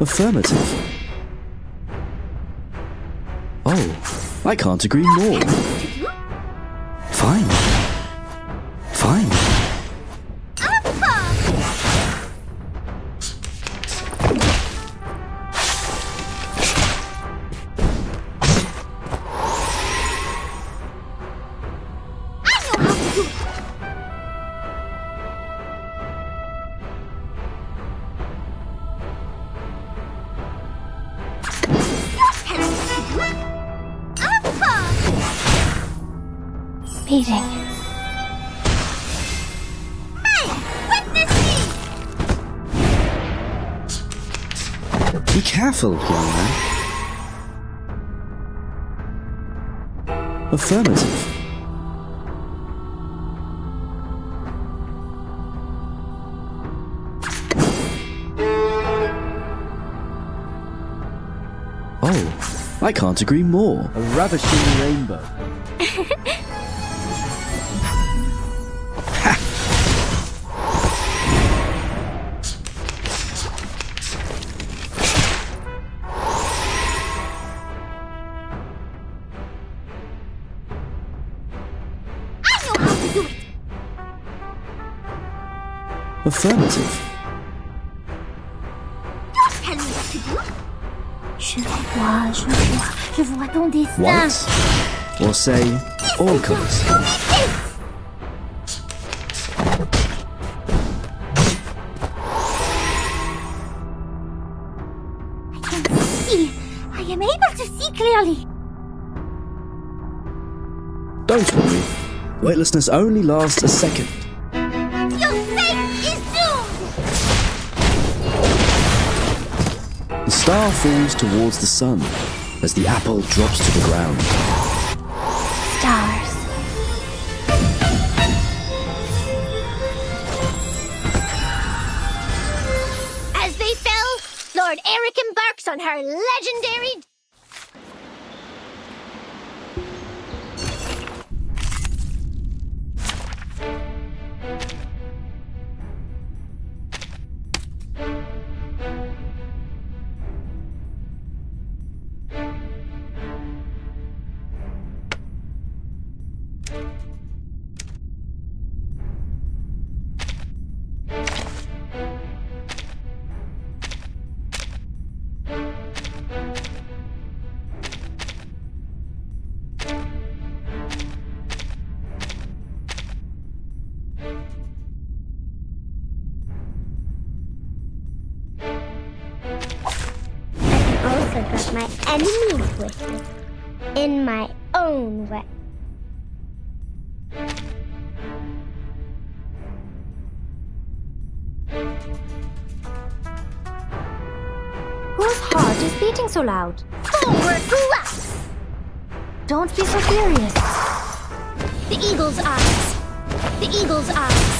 Affirmative. Oh, I can't agree more. Meeting. Be careful, young man. Affirmative. Oh, I can't agree more. A ravishing rainbow. Affirmative. Je vois, je vois, je vous attendais Or say, all colours. I can see. I am able to see clearly. Don't worry. Weightlessness only lasts a second. Your fate is doomed. The star falls towards the sun as the apple drops to the ground. Eric embarks on her legendary. My enemies with me in my own way. Whose heart is beating so loud? Forward blast! Don't be so furious. The eagle's eyes. The eagle's eyes.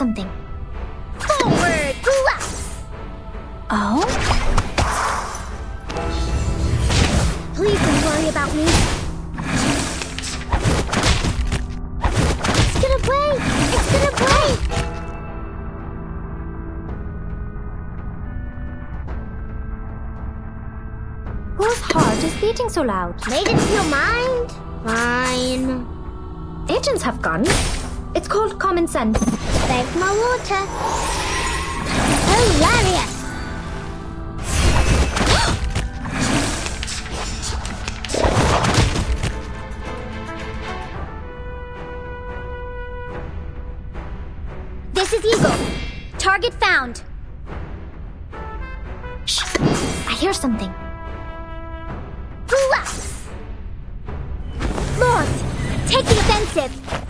Something. Forward blast! Oh? Please don't worry about me. It's gonna break! It's gonna break! Whose heart is beating so loud? Made it to your mind? Fine. Agents have guns. It's called common sense. Beg my water. Hilarious! This is Eagle. Target found. Shh! I hear something. Blast! Lord, take the offensive.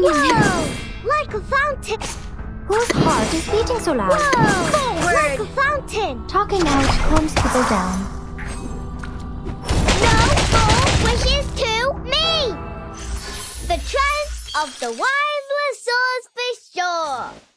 Hang in there. Like a fountain. Whose heart is beating so loud? Whoa! Forward! Like a fountain. Talking out calms people down. No more wishes to me. The trance of the wise for sure.